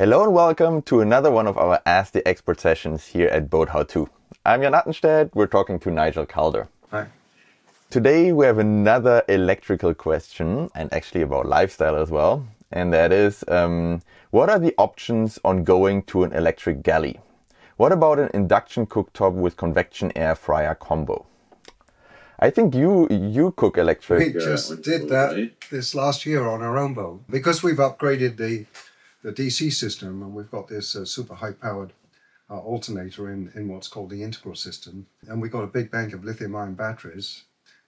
Hello and welcome to another one of our Ask the Expert sessions here at Boat How To. I'm Jan Attenstedt. We're talking to Nigel Calder. Hi. Today we have another electrical question and actually about lifestyle as well. And that is, um, what are the options on going to an electric galley? What about an induction cooktop with convection air fryer combo? I think you you cook electric. We just did that this last year on our own boat because we've upgraded the the DC system and we've got this uh, super high powered uh, alternator in, in what's called the Integrel system. And we've got a big bank of lithium ion batteries.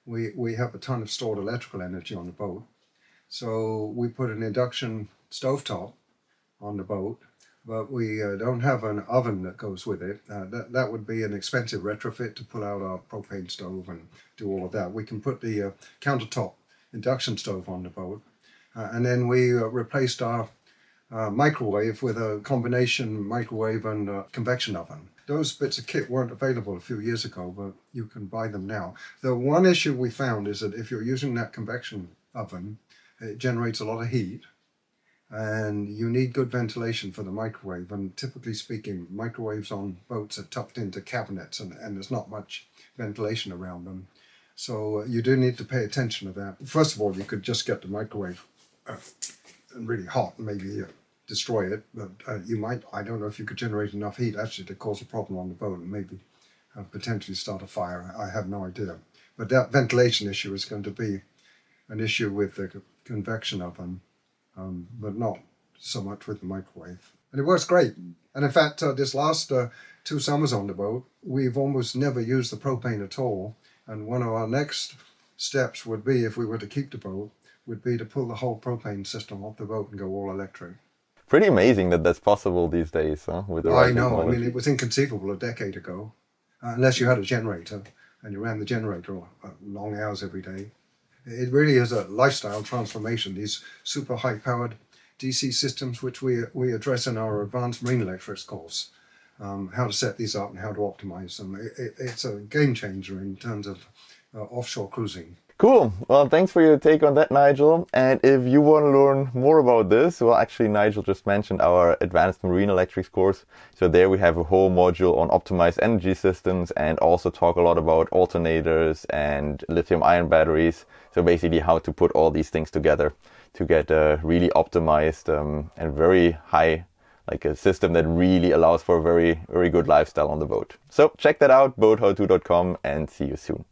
We, we have a ton of stored electrical energy on the boat. So we put an induction stovetop on the boat, but we uh, don't have an oven that goes with it. Uh, that, that would be an expensive retrofit to pull out our propane stove and do all of that. We can put the uh, countertop induction stove on the boat. Uh, and then we uh, replaced our uh, microwave with a combination microwave and uh, convection oven. Those bits of kit weren't available a few years ago, but you can buy them now. The one issue we found is that if you're using that convection oven, it generates a lot of heat and you need good ventilation for the microwave. And typically speaking, microwaves on boats are tucked into cabinets and, and there's not much ventilation around them. So uh, you do need to pay attention to that. First of all, you could just get the microwave uh, really hot maybe uh, destroy it, but uh, you might, I don't know if you could generate enough heat actually to cause a problem on the boat and maybe uh, potentially start a fire. I have no idea. But that ventilation issue is going to be an issue with the convection oven, um, but not so much with the microwave. And it works great. And in fact, uh, this last uh, two summers on the boat, we've almost never used the propane at all. And one of our next steps would be, if we were to keep the boat, would be to pull the whole propane system off the boat and go all electric pretty amazing that that's possible these days. Huh, with the I know. Technology. I mean, it was inconceivable a decade ago, uh, unless you had a generator and you ran the generator uh, long hours every day. It really is a lifestyle transformation. These super high-powered DC systems, which we we address in our advanced marine electrics course, um, how to set these up and how to optimize them. It, it, it's a game changer in terms of uh, offshore cruising. Cool. Well, thanks for your take on that, Nigel. And if you want to learn more about this, well, actually, Nigel just mentioned our advanced marine electrics course. So there we have a whole module on optimized energy systems and also talk a lot about alternators and lithium ion batteries. So basically how to put all these things together to get a really optimized um, and very high like a system that really allows for a very, very good lifestyle on the boat. So check that out, boathowto.com and see you soon.